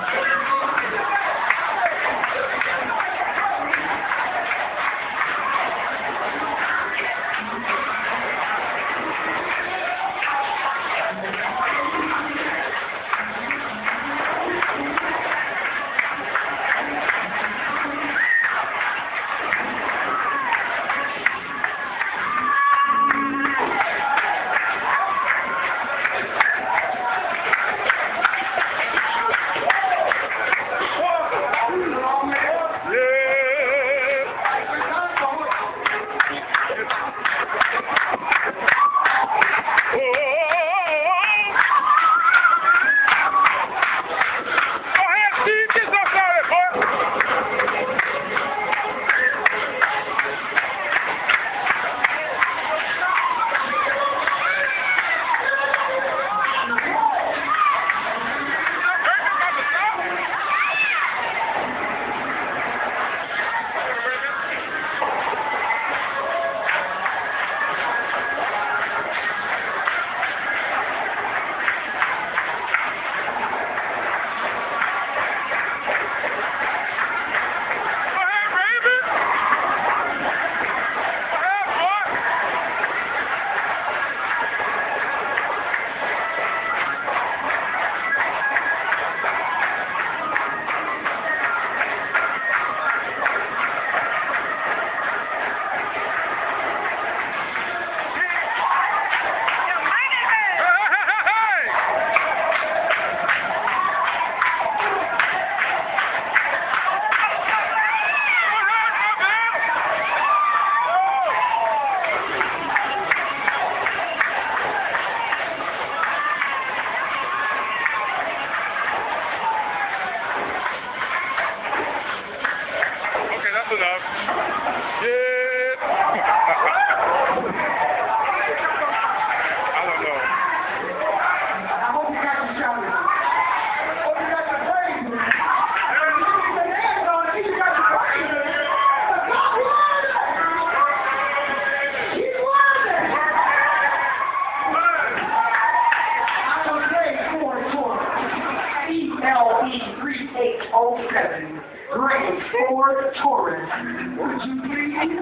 Thank you. Taurus. Would you please?